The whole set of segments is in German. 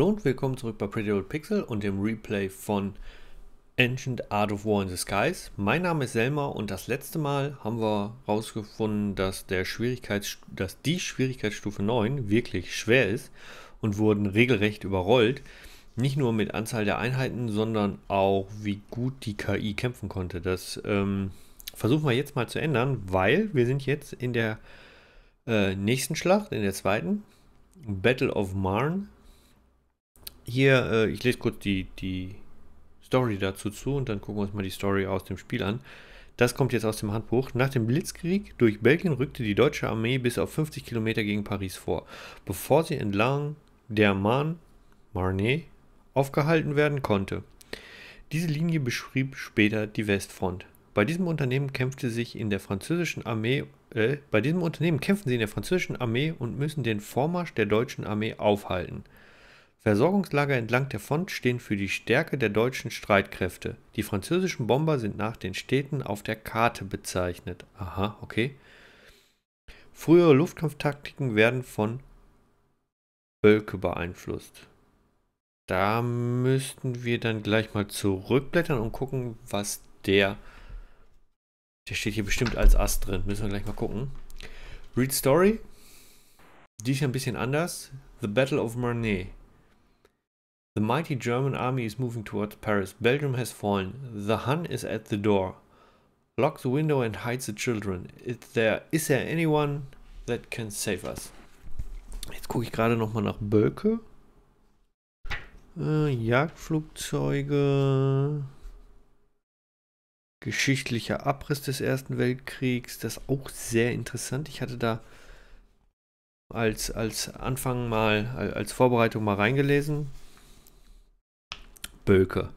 Hallo und willkommen zurück bei Pretty Old Pixel und dem Replay von Ancient Art of War in the Skies. Mein Name ist Selma und das letzte Mal haben wir herausgefunden, dass, der Schwierigkeits dass die Schwierigkeitsstufe 9 wirklich schwer ist und wurden regelrecht überrollt. Nicht nur mit Anzahl der Einheiten, sondern auch wie gut die KI kämpfen konnte. Das ähm, versuchen wir jetzt mal zu ändern, weil wir sind jetzt in der äh, nächsten Schlacht, in der zweiten. Battle of Marne hier, äh, ich lese kurz die, die Story dazu zu und dann gucken wir uns mal die Story aus dem Spiel an. Das kommt jetzt aus dem Handbuch. Nach dem Blitzkrieg durch Belgien rückte die deutsche Armee bis auf 50 Kilometer gegen Paris vor, bevor sie entlang der Marne, Marne aufgehalten werden konnte. Diese Linie beschrieb später die Westfront. Bei diesem Unternehmen kämpfte sich in der französischen Armee, äh, bei diesem Unternehmen kämpfen sie in der französischen Armee und müssen den Vormarsch der deutschen Armee aufhalten. Versorgungslager entlang der Front stehen für die Stärke der deutschen Streitkräfte. Die französischen Bomber sind nach den Städten auf der Karte bezeichnet. Aha, okay. Frühere Luftkampftaktiken werden von Bölke beeinflusst. Da müssten wir dann gleich mal zurückblättern und gucken, was der... Der steht hier bestimmt als Ast drin. Müssen wir gleich mal gucken. Read Story. Die ist ja ein bisschen anders. The Battle of Marnay. The mighty German army is moving towards Paris. Belgium has fallen. The Hun is at the door. Lock the window and hide the children. Is there, is there anyone that can save us? Jetzt gucke ich gerade nochmal nach Bölke. Äh, Jagdflugzeuge. Geschichtlicher Abriss des Ersten Weltkriegs. Das ist auch sehr interessant. Ich hatte da als, als Anfang mal, als Vorbereitung mal reingelesen. Bölke.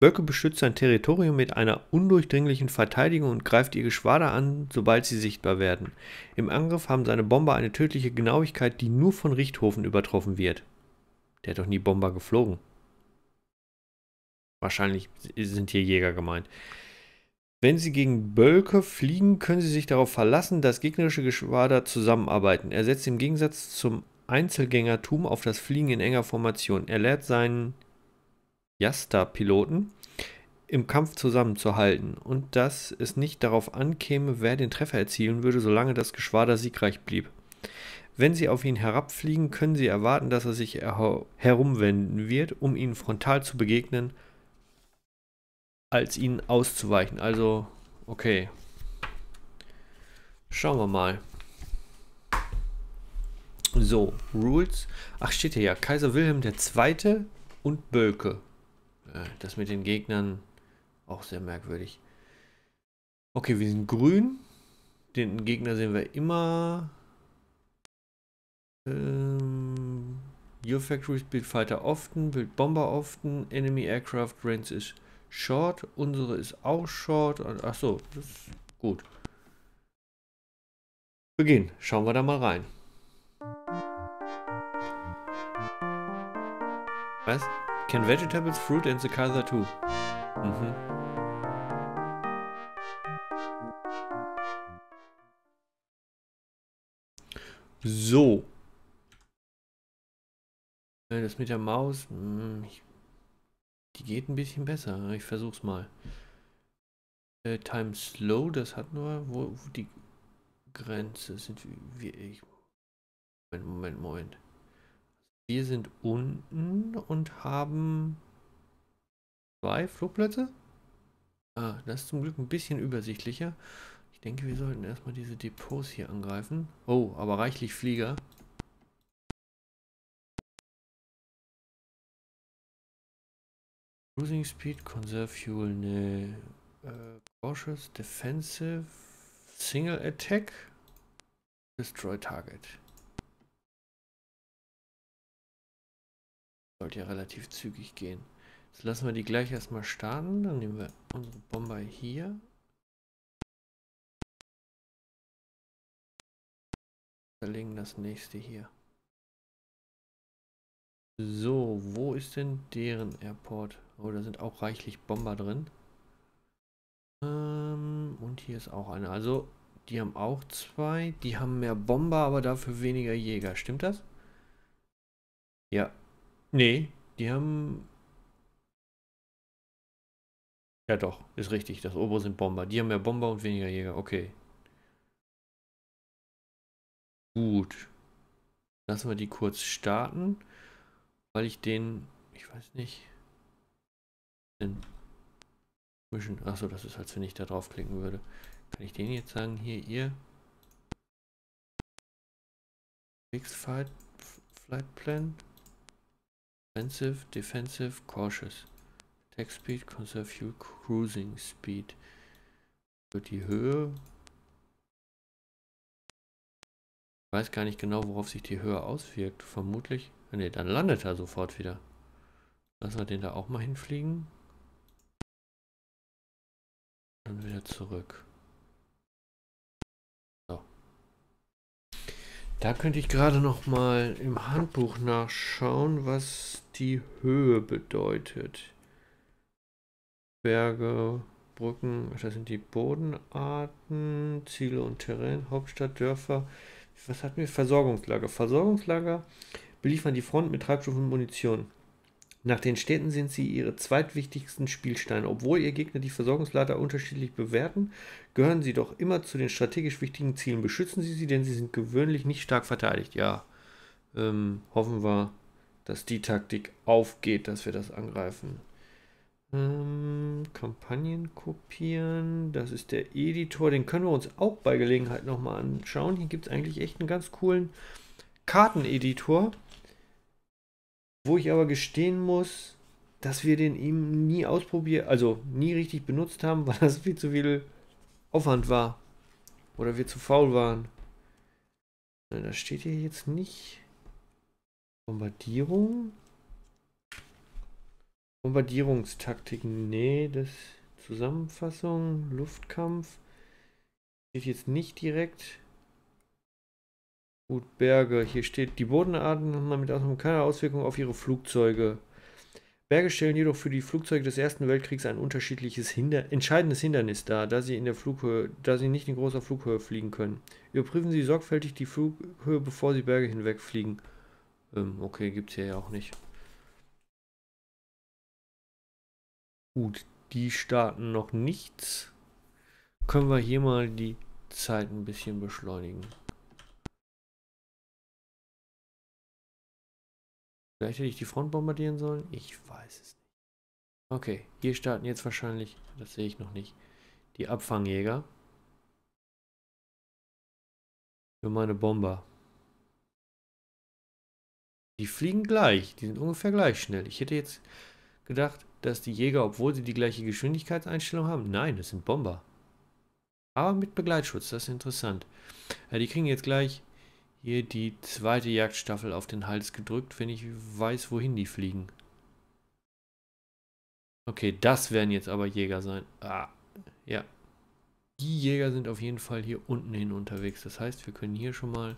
Bölke beschützt sein Territorium mit einer undurchdringlichen Verteidigung und greift ihr Geschwader an, sobald sie sichtbar werden. Im Angriff haben seine Bomber eine tödliche Genauigkeit, die nur von Richthofen übertroffen wird. Der hat doch nie Bomber geflogen. Wahrscheinlich sind hier Jäger gemeint. Wenn sie gegen Bölke fliegen, können sie sich darauf verlassen, dass gegnerische Geschwader zusammenarbeiten. Er setzt im Gegensatz zum Einzelgängertum auf das Fliegen in enger Formation. Er lehrt seinen Jasta-Piloten im Kampf zusammenzuhalten und dass es nicht darauf ankäme, wer den Treffer erzielen würde, solange das Geschwader siegreich blieb. Wenn sie auf ihn herabfliegen, können sie erwarten, dass er sich her herumwenden wird, um ihnen frontal zu begegnen, als ihnen auszuweichen. Also, okay. Schauen wir mal. So, Rules. Ach, steht hier ja. Kaiser Wilhelm II. und Bölke. Äh, das mit den Gegnern auch sehr merkwürdig. Okay, wir sind grün. Den Gegner sehen wir immer. Ähm, Your Factories build Fighter often, build Bomber often, Enemy Aircraft Range ist short, unsere ist auch short. Achso, das ist gut. Beginn. Schauen wir da mal rein. Was? Can vegetables, fruit and the Kaiser too? Mhm. So. Das mit der Maus, hm, die geht ein bisschen besser. Ich versuch's mal. Äh, Time Slow, das hat nur, wo, wo die Grenze sind. Ich, Moment, Moment, Moment. Wir sind unten und haben zwei Flugplätze. Ah, das ist zum Glück ein bisschen übersichtlicher. Ich denke, wir sollten erstmal diese Depots hier angreifen. Oh, aber reichlich Flieger. Cruising Speed, Conserve Fuel, ne. Äh, cautious, Defensive, Single Attack, Destroy Target. Sollte ja relativ zügig gehen. Jetzt lassen wir die gleich erstmal starten. Dann nehmen wir unsere Bomber hier. Verlegen das nächste hier. So, wo ist denn deren Airport? Oh, da sind auch reichlich Bomber drin. Ähm, und hier ist auch eine. Also, die haben auch zwei. Die haben mehr Bomber, aber dafür weniger Jäger. Stimmt das? Ja, Nee, die haben. Ja doch, ist richtig. Das obere sind Bomber. Die haben mehr Bomber und weniger Jäger. Okay. Gut. Lassen wir die kurz starten, weil ich den, ich weiß nicht, den mischen. Achso, das ist, als wenn ich da draufklicken würde. Kann ich denen jetzt sagen, hier, ihr Fixed Flight Plan Offensive, Defensive, Cautious Attack Speed, Conserve Fuel, Cruising Speed Für die Höhe Ich weiß gar nicht genau, worauf sich die Höhe auswirkt. Vermutlich. Ne, dann landet er sofort wieder. Lassen wir den da auch mal hinfliegen. Dann wieder zurück. Da könnte ich gerade noch mal im Handbuch nachschauen, was die Höhe bedeutet. Berge, Brücken, das sind die Bodenarten, Ziele und Terrain, Hauptstadt, Dörfer was hatten wir? Versorgungslager. Versorgungslager beliefern die Front mit Treibstoff und Munition. Nach den Städten sind sie ihre zweitwichtigsten Spielsteine. Obwohl ihr Gegner die Versorgungslager unterschiedlich bewerten, gehören sie doch immer zu den strategisch wichtigen Zielen. Beschützen Sie sie, denn sie sind gewöhnlich nicht stark verteidigt. Ja, ähm, hoffen wir, dass die Taktik aufgeht, dass wir das angreifen. Ähm, Kampagnen kopieren. Das ist der Editor. Den können wir uns auch bei Gelegenheit nochmal anschauen. Hier gibt es eigentlich echt einen ganz coolen Karteneditor. Wo ich aber gestehen muss, dass wir den eben nie ausprobiert, also nie richtig benutzt haben, weil das viel zu viel Aufwand war. Oder wir zu faul waren. Das steht hier jetzt nicht. Bombardierung. Bombardierungstaktiken. Nee, das Zusammenfassung, Luftkampf. Steht jetzt nicht direkt. Gut, Berge. Hier steht, die Bodenarten haben damit keine Auswirkung auf ihre Flugzeuge. Berge stellen jedoch für die Flugzeuge des Ersten Weltkriegs ein unterschiedliches Hinder entscheidendes Hindernis dar, da sie in der Flughöhe, da sie nicht in großer Flughöhe fliegen können. Überprüfen Sie sorgfältig die Flughöhe, bevor Sie Berge hinwegfliegen. Ähm, okay, gibt es hier ja auch nicht. Gut, die starten noch nichts. Können wir hier mal die Zeit ein bisschen beschleunigen. Vielleicht hätte ich die Front bombardieren sollen? Ich weiß es nicht. Okay, hier starten jetzt wahrscheinlich, das sehe ich noch nicht, die Abfangjäger. Für meine Bomber. Die fliegen gleich, die sind ungefähr gleich schnell. Ich hätte jetzt gedacht, dass die Jäger, obwohl sie die gleiche Geschwindigkeitseinstellung haben, nein, das sind Bomber. Aber mit Begleitschutz, das ist interessant. Ja, die kriegen jetzt gleich hier die zweite Jagdstaffel auf den Hals gedrückt, wenn ich weiß, wohin die fliegen. Okay, das werden jetzt aber Jäger sein. Ah, ja. Die Jäger sind auf jeden Fall hier unten hin unterwegs. Das heißt, wir können hier schon mal...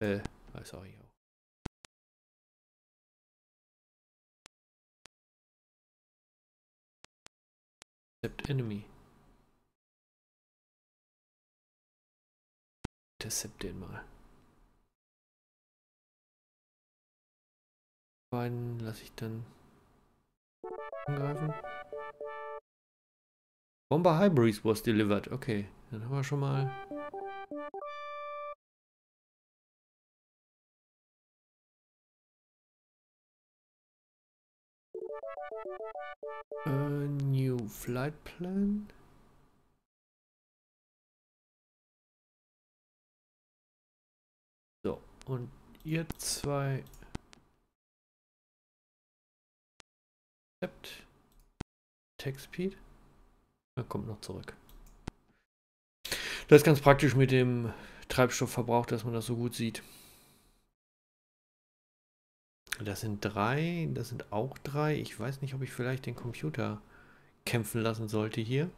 Äh, weiß auch hier. Intercept enemy. Intercept den mal. Beiden lasse ich dann angreifen. Bomber Breeze was delivered. Okay, dann haben wir schon mal Uh, new flight plan. Und ihr zwei. Text Speed. Er kommt noch zurück. Das ist ganz praktisch mit dem Treibstoffverbrauch, dass man das so gut sieht. Das sind drei, das sind auch drei. Ich weiß nicht, ob ich vielleicht den Computer kämpfen lassen sollte hier.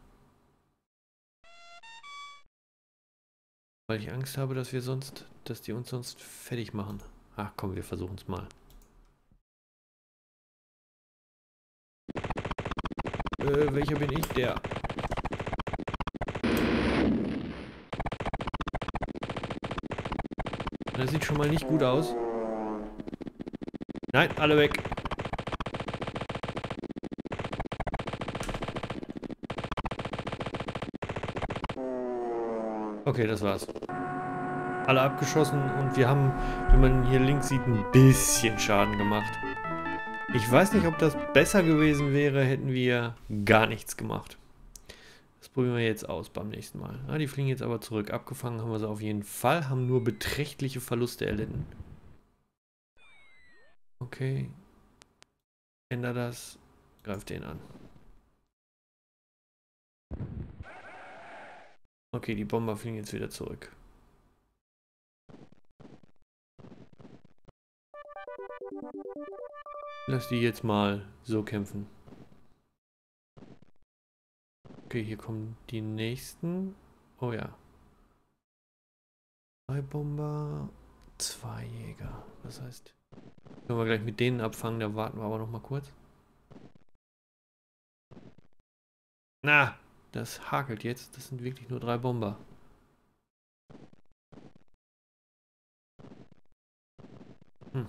Weil ich Angst habe, dass wir sonst, dass die uns sonst fertig machen. Ach komm, wir versuchen es mal. Äh, welcher bin ich? Der. Das sieht schon mal nicht gut aus. Nein, alle weg. Okay, das war's. Alle abgeschossen und wir haben, wie man hier links sieht, ein bisschen Schaden gemacht. Ich weiß nicht, ob das besser gewesen wäre, hätten wir gar nichts gemacht. Das probieren wir jetzt aus beim nächsten Mal. Ja, die fliegen jetzt aber zurück. Abgefangen haben wir sie auf jeden Fall, haben nur beträchtliche Verluste erlitten. Okay. Änder das. Greift den an. Okay, die Bomber fliegen jetzt wieder zurück. Lass die jetzt mal so kämpfen. Okay, hier kommen die nächsten. Oh ja. Zwei Bomber, zwei Jäger. Das heißt, können wir gleich mit denen abfangen. Da warten wir aber noch mal kurz. Na, das hakelt jetzt. Das sind wirklich nur drei Bomber. Hm.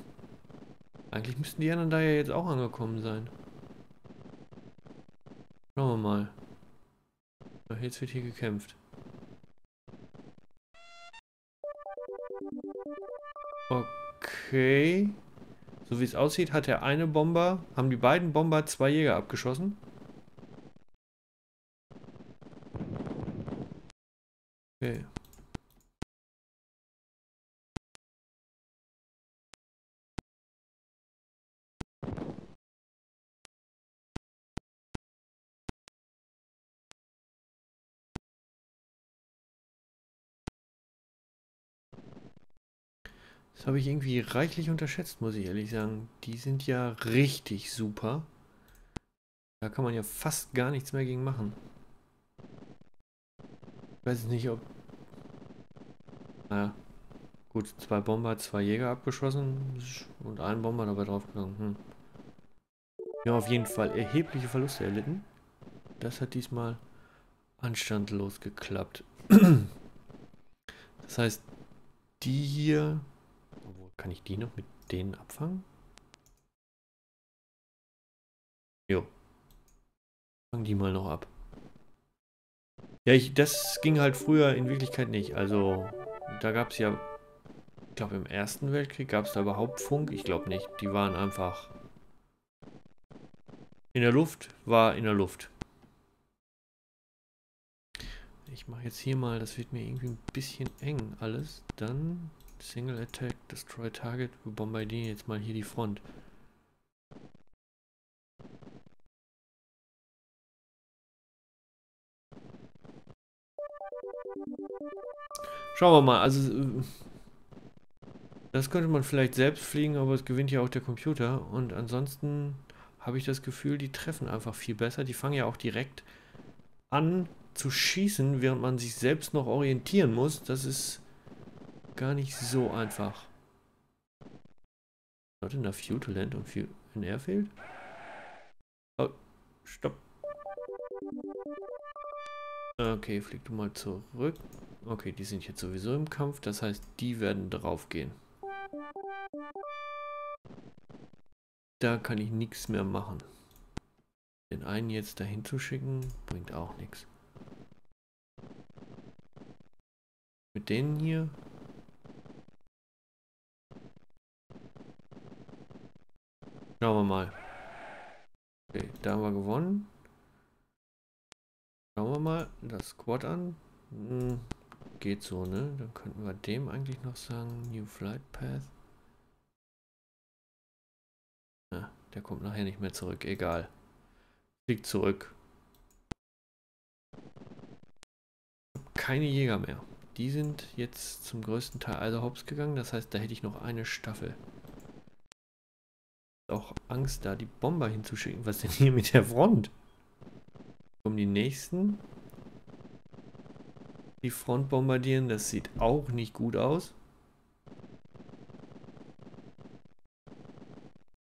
Eigentlich müssten die anderen da ja jetzt auch angekommen sein. Schauen wir mal. Jetzt wird hier gekämpft. Okay. So wie es aussieht, hat der eine Bomber, haben die beiden Bomber zwei Jäger abgeschossen. Okay. Das habe ich irgendwie reichlich unterschätzt, muss ich ehrlich sagen. Die sind ja richtig super. Da kann man ja fast gar nichts mehr gegen machen. Ich weiß nicht, ob... Naja. Gut, zwei Bomber, zwei Jäger abgeschossen und ein Bomber dabei draufgegangen. Hm. Ja, auf jeden Fall erhebliche Verluste erlitten. Das hat diesmal anstandlos geklappt. das heißt, die hier kann ich die noch mit denen abfangen? Jo. Fangen die mal noch ab. Ja, ich, das ging halt früher in Wirklichkeit nicht. Also, da gab es ja, ich glaube im Ersten Weltkrieg gab es da überhaupt Funk. Ich glaube nicht. Die waren einfach in der Luft, war in der Luft. Ich mache jetzt hier mal, das wird mir irgendwie ein bisschen eng alles. Dann Single Attack, Destroy Target, wir bombardieren jetzt mal hier die Front. Schauen wir mal, also das könnte man vielleicht selbst fliegen, aber es gewinnt ja auch der Computer und ansonsten habe ich das Gefühl, die treffen einfach viel besser. Die fangen ja auch direkt an zu schießen, während man sich selbst noch orientieren muss. Das ist gar nicht so einfach. Not enough fuel to land on fuel in airfield? Oh, stopp. Okay, flieg du mal zurück. Okay, die sind jetzt sowieso im Kampf, das heißt, die werden drauf gehen. Da kann ich nichts mehr machen. Den einen jetzt dahin zu schicken, bringt auch nichts. Mit denen hier Schauen wir mal. Okay, da haben wir gewonnen. Schauen wir mal das Squad an. Hm, geht so, ne? Dann könnten wir dem eigentlich noch sagen, New Flight Path. Ja, der kommt nachher nicht mehr zurück, egal. Fliegt zurück. Keine Jäger mehr. Die sind jetzt zum größten Teil also hops gegangen, das heißt, da hätte ich noch eine Staffel auch Angst, da die Bomber hinzuschicken. Was denn hier mit der Front? Kommen die nächsten? Die Front bombardieren, das sieht auch nicht gut aus.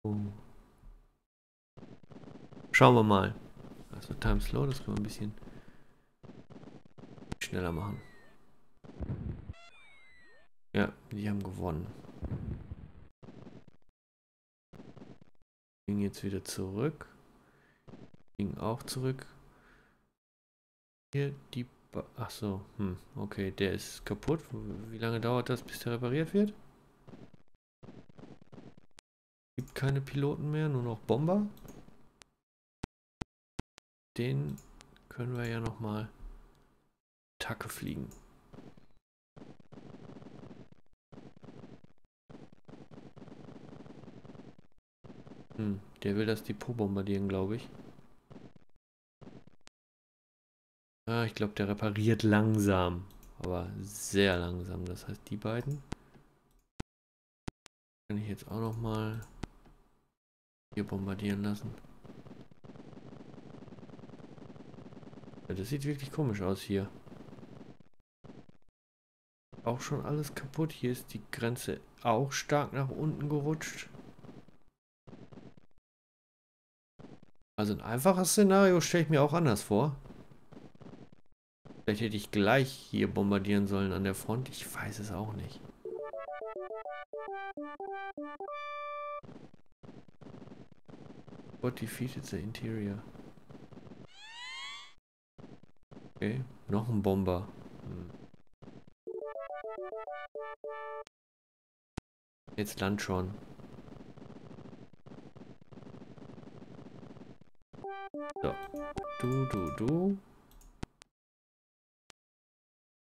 Oh. Schauen wir mal. Also Time Slow, das können wir ein bisschen schneller machen. Ja, die haben gewonnen. jetzt wieder zurück. Fliegen auch zurück. Hier die... Ach so, hm, okay, der ist kaputt. Wie lange dauert das, bis der repariert wird? Gibt keine Piloten mehr, nur noch Bomber. Den können wir ja nochmal Tacke fliegen. Hm, der will das Depot bombardieren, glaube ich. Ich glaube, der repariert langsam. Aber sehr langsam. Das heißt, die beiden kann ich jetzt auch noch mal hier bombardieren lassen. Ja, das sieht wirklich komisch aus hier. Auch schon alles kaputt. Hier ist die Grenze auch stark nach unten gerutscht. Also ein einfaches Szenario stelle ich mir auch anders vor. Vielleicht hätte ich gleich hier bombardieren sollen an der Front. Ich weiß es auch nicht. What defeated the interior? Okay, noch ein Bomber. Hm. Jetzt land schon. So. Du, du, du.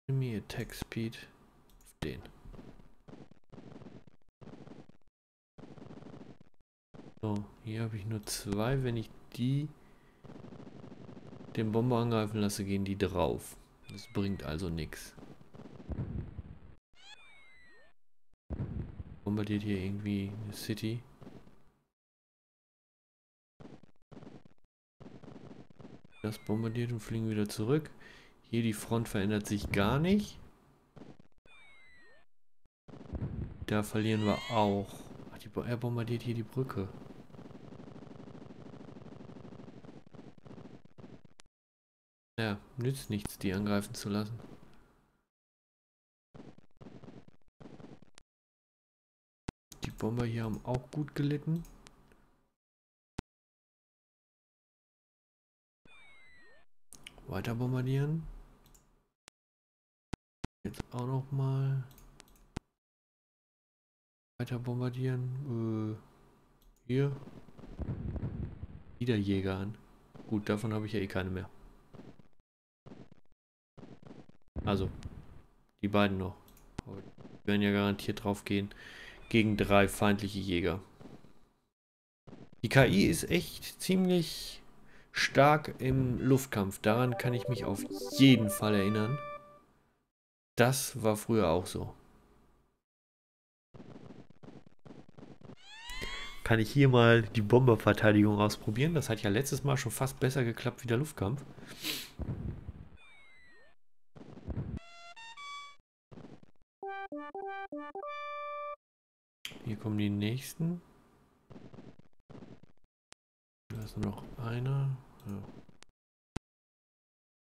Enemy Attack Speed. Den. So, hier habe ich nur zwei. Wenn ich die den Bomber angreifen lasse, gehen die drauf. Das bringt also nichts. Bombardiert hier irgendwie eine City. Das bombardiert und fliegen wieder zurück. Hier die Front verändert sich gar nicht. Da verlieren wir auch. Ach, die, er bombardiert hier die Brücke. Ja, nützt nichts, die angreifen zu lassen. Die Bomber hier haben auch gut gelitten. Weiter bombardieren. Jetzt auch noch mal weiter bombardieren. Äh, hier. Wieder Jäger an. Gut, davon habe ich ja eh keine mehr. Also, die beiden noch. Die werden ja garantiert drauf gehen. Gegen drei feindliche Jäger. Die KI ist echt ziemlich stark im Luftkampf. Daran kann ich mich auf jeden Fall erinnern. Das war früher auch so. Kann ich hier mal die Bomberverteidigung ausprobieren? Das hat ja letztes Mal schon fast besser geklappt wie der Luftkampf. Hier kommen die nächsten. Da ist nur noch einer. Ja.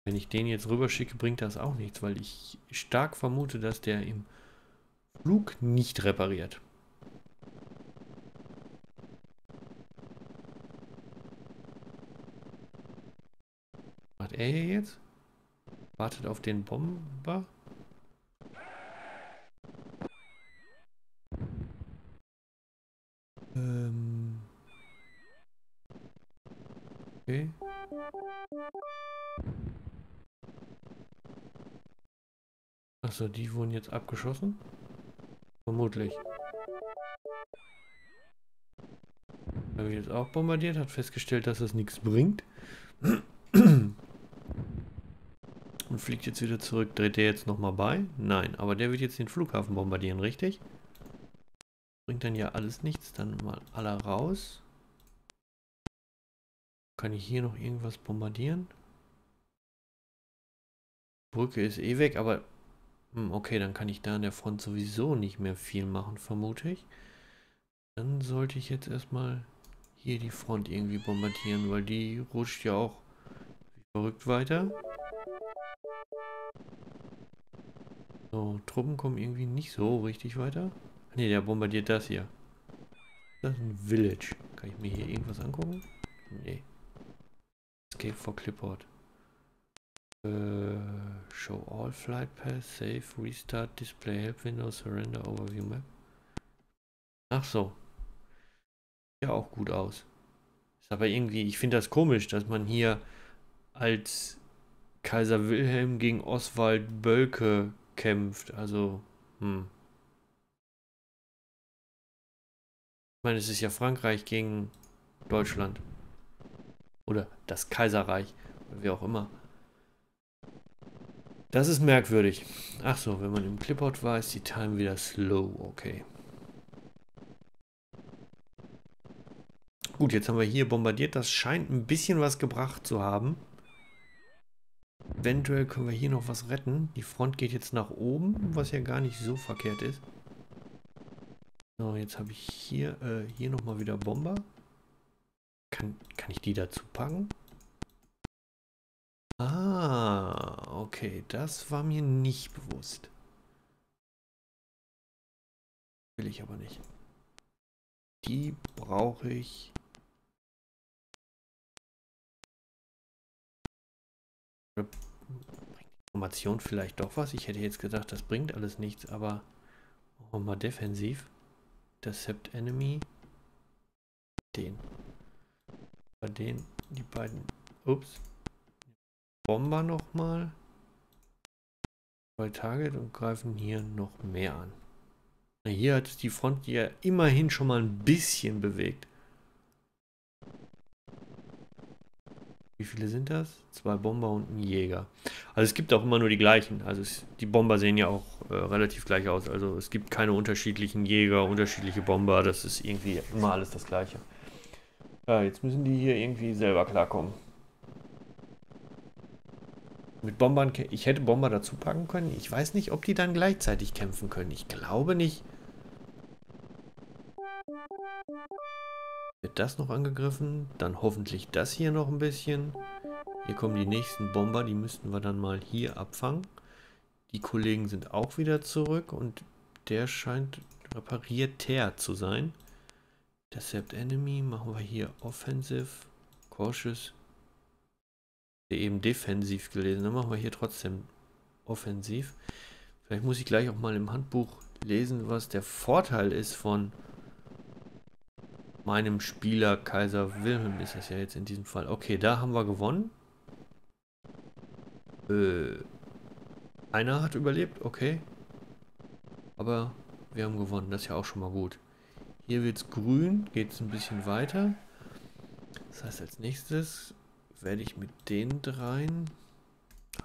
Wenn ich den jetzt rüberschicke, bringt das auch nichts, weil ich stark vermute, dass der im Flug nicht repariert. Macht er hier jetzt? Wartet auf den Bomber? Achso, die wurden jetzt abgeschossen? Vermutlich. Habe ich jetzt auch bombardiert, hat festgestellt, dass es nichts bringt. Und fliegt jetzt wieder zurück. Dreht der jetzt nochmal bei? Nein, aber der wird jetzt den Flughafen bombardieren, richtig? Bringt dann ja alles nichts. Dann mal alle raus. Kann ich hier noch irgendwas bombardieren? Brücke ist eh weg, aber hm, okay, dann kann ich da an der Front sowieso nicht mehr viel machen, vermute ich. Dann sollte ich jetzt erstmal hier die Front irgendwie bombardieren, weil die rutscht ja auch verrückt weiter. So, Truppen kommen irgendwie nicht so richtig weiter. Ne, der bombardiert das hier. Das ist ein Village. Kann ich mir hier irgendwas angucken? Nee. Escape for Clipboard. Uh, show all flight paths, save, restart, display, help window, surrender, overview map. Ach so. Ja, auch gut aus. Ist aber irgendwie, ich finde das komisch, dass man hier als Kaiser Wilhelm gegen Oswald Bölke kämpft. Also, hm. Ich meine, es ist ja Frankreich gegen Deutschland. Oder das Kaiserreich. Oder wie auch immer. Das ist merkwürdig. Ach so, wenn man im Clipboard war, ist die Time wieder slow. Okay. Gut, jetzt haben wir hier bombardiert. Das scheint ein bisschen was gebracht zu haben. Eventuell können wir hier noch was retten. Die Front geht jetzt nach oben, was ja gar nicht so verkehrt ist. So, jetzt habe ich hier, äh, hier nochmal wieder Bomber. Kann, kann ich die dazu packen? Ah, okay, das war mir nicht bewusst. Will ich aber nicht. Die brauche ich. Information vielleicht doch was? Ich hätte jetzt gedacht, das bringt alles nichts, aber machen wir mal defensiv. Decept Enemy. Den. Bei den, die beiden. Ups. Bomber nochmal. Bei Target und greifen hier noch mehr an. Hier hat die Front ja immerhin schon mal ein bisschen bewegt. Wie viele sind das? Zwei Bomber und ein Jäger. Also es gibt auch immer nur die gleichen. Also es, die Bomber sehen ja auch äh, relativ gleich aus. Also es gibt keine unterschiedlichen Jäger, unterschiedliche Bomber. Das ist irgendwie immer alles das gleiche. Ja, jetzt müssen die hier irgendwie selber klarkommen. Mit Bombern, ich hätte Bomber dazu packen können. Ich weiß nicht, ob die dann gleichzeitig kämpfen können. Ich glaube nicht. Wird das noch angegriffen? Dann hoffentlich das hier noch ein bisschen. Hier kommen die nächsten Bomber. Die müssten wir dann mal hier abfangen. Die Kollegen sind auch wieder zurück. Und der scheint reparierter zu sein. Decept Enemy machen wir hier Offensive. Cautious eben defensiv gelesen. Dann machen wir hier trotzdem offensiv. Vielleicht muss ich gleich auch mal im Handbuch lesen, was der Vorteil ist von meinem Spieler Kaiser Wilhelm ist das ja jetzt in diesem Fall. Okay, da haben wir gewonnen. Äh, einer hat überlebt, okay. Aber wir haben gewonnen, das ist ja auch schon mal gut. Hier wird es grün, geht es ein bisschen weiter. Das heißt als nächstes werde ich mit den dreien...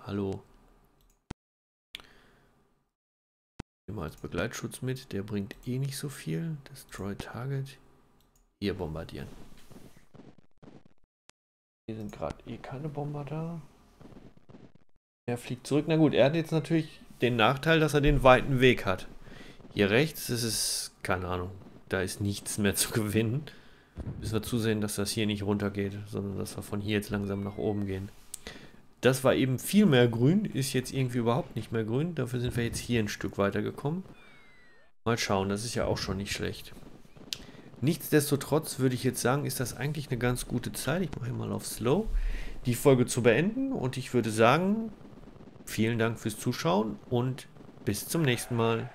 Hallo. Immer als Begleitschutz mit. Der bringt eh nicht so viel. Destroy Target. Hier bombardieren. Hier sind gerade eh keine Bomber da. Er fliegt zurück. Na gut, er hat jetzt natürlich den Nachteil, dass er den weiten Weg hat. Hier rechts ist es, keine Ahnung, da ist nichts mehr zu gewinnen. Müssen wir zusehen, dass das hier nicht runtergeht, sondern dass wir von hier jetzt langsam nach oben gehen. Das war eben viel mehr grün, ist jetzt irgendwie überhaupt nicht mehr grün. Dafür sind wir jetzt hier ein Stück weiter gekommen. Mal schauen, das ist ja auch schon nicht schlecht. Nichtsdestotrotz würde ich jetzt sagen, ist das eigentlich eine ganz gute Zeit. Ich mache hier mal auf Slow, die Folge zu beenden. Und ich würde sagen, vielen Dank fürs Zuschauen und bis zum nächsten Mal.